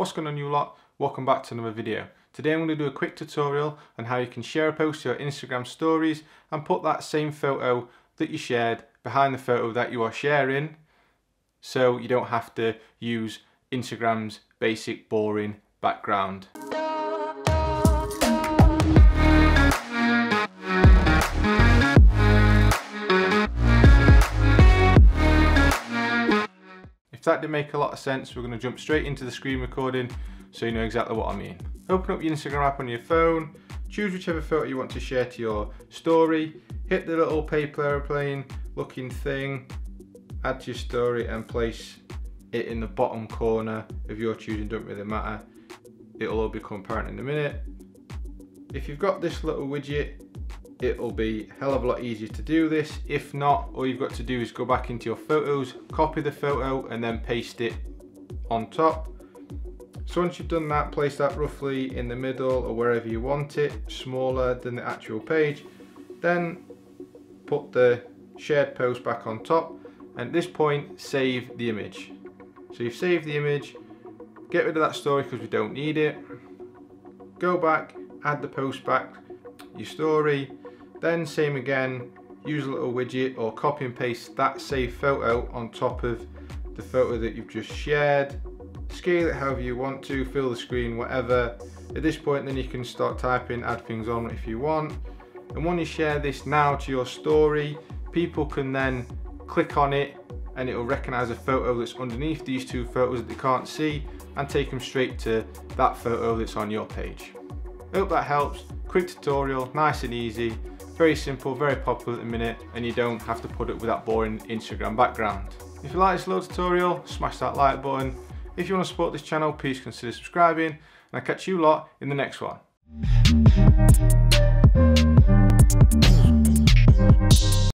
What's going on you lot? Welcome back to another video. Today I'm going to do a quick tutorial on how you can share a post to your Instagram stories and put that same photo that you shared behind the photo that you are sharing so you don't have to use Instagram's basic boring background. That didn't make a lot of sense, we're going to jump straight into the screen recording so you know exactly what I mean. Open up your Instagram app on your phone, choose whichever photo you want to share to your story, hit the little paper airplane looking thing, add to your story and place it in the bottom corner of your choosing, don't really matter. It'll all become apparent in a minute. If you've got this little widget, it'll be a hell of a lot easier to do this. If not, all you've got to do is go back into your photos, copy the photo and then paste it on top. So once you've done that, place that roughly in the middle or wherever you want it, smaller than the actual page. Then put the shared post back on top and at this point save the image. So you've saved the image, get rid of that story because we don't need it. Go back, add the post back, your story, then same again, use a little widget or copy and paste that saved photo on top of the photo that you've just shared. Scale it however you want to, fill the screen, whatever. At this point then you can start typing, add things on if you want. And when you share this now to your story, people can then click on it and it will recognize a photo that's underneath these two photos that they can't see and take them straight to that photo that's on your page. Hope that helps. Quick tutorial, nice and easy. Very simple, very popular at the minute, and you don't have to put up with that boring Instagram background. If you like this little tutorial, smash that like button. If you want to support this channel, please consider subscribing, and I'll catch you lot in the next one.